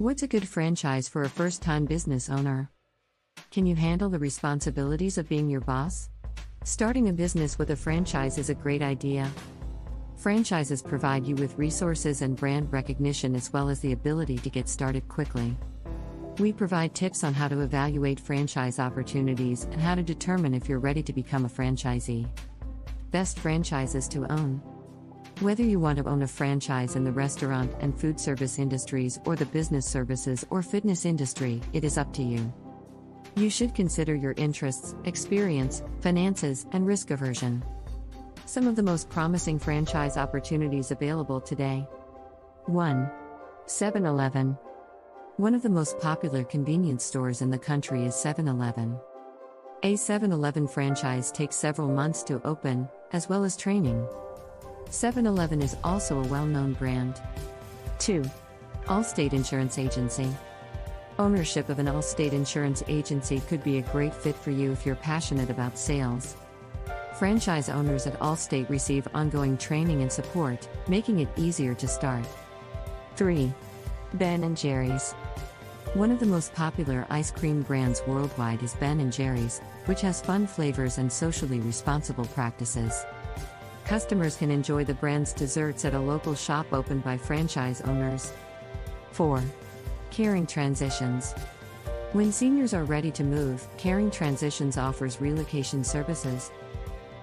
What's a good franchise for a first time business owner? Can you handle the responsibilities of being your boss? Starting a business with a franchise is a great idea. Franchises provide you with resources and brand recognition as well as the ability to get started quickly. We provide tips on how to evaluate franchise opportunities and how to determine if you're ready to become a franchisee. Best franchises to own. Whether you want to own a franchise in the restaurant and food service industries or the business services or fitness industry, it is up to you. You should consider your interests, experience, finances, and risk aversion. Some of the most promising franchise opportunities available today 1. 7 Eleven. One of the most popular convenience stores in the country is 7 Eleven. A 7 Eleven franchise takes several months to open, as well as training. 7 Eleven is also a well known brand. 2. Allstate Insurance Agency. Ownership of an Allstate insurance agency could be a great fit for you if you're passionate about sales. Franchise owners at Allstate receive ongoing training and support, making it easier to start. 3. Ben Jerry's. One of the most popular ice cream brands worldwide is Ben & Jerry's, which has fun flavors and socially responsible practices. Customers can enjoy the brand's desserts at a local shop opened by franchise owners. 4. Caring Transitions. When seniors are ready to move, Caring Transitions offers relocation services.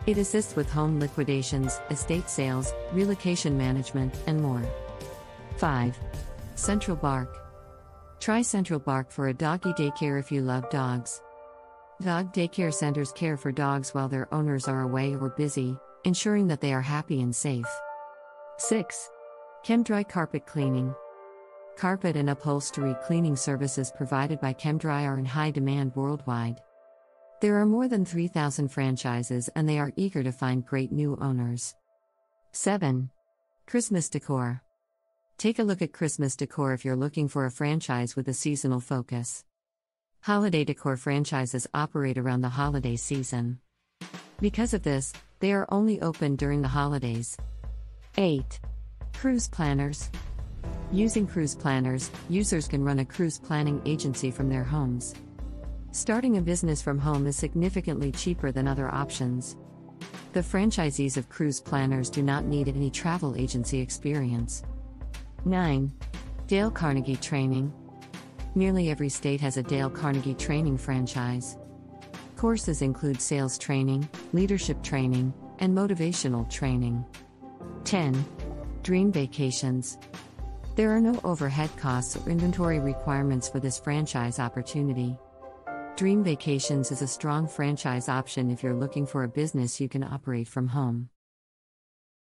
It assists with home liquidations, estate sales, relocation management, and more. 5. Central Bark. Try Central Bark for a doggy daycare if you love dogs. Dog daycare centers care for dogs while their owners are away or busy, ensuring that they are happy and safe. 6. ChemDry Carpet Cleaning. Carpet and upholstery cleaning services provided by ChemDry are in high demand worldwide. There are more than 3,000 franchises and they are eager to find great new owners. 7. Christmas Decor. Take a look at Christmas Decor if you're looking for a franchise with a seasonal focus. Holiday decor franchises operate around the holiday season. Because of this, they are only open during the holidays. 8. Cruise Planners. Using cruise planners, users can run a cruise planning agency from their homes. Starting a business from home is significantly cheaper than other options. The franchisees of cruise planners do not need any travel agency experience. 9. Dale Carnegie Training. Nearly every state has a Dale Carnegie Training franchise. Courses include sales training, leadership training, and motivational training. 10. Dream Vacations. There are no overhead costs or inventory requirements for this franchise opportunity. Dream Vacations is a strong franchise option if you're looking for a business you can operate from home.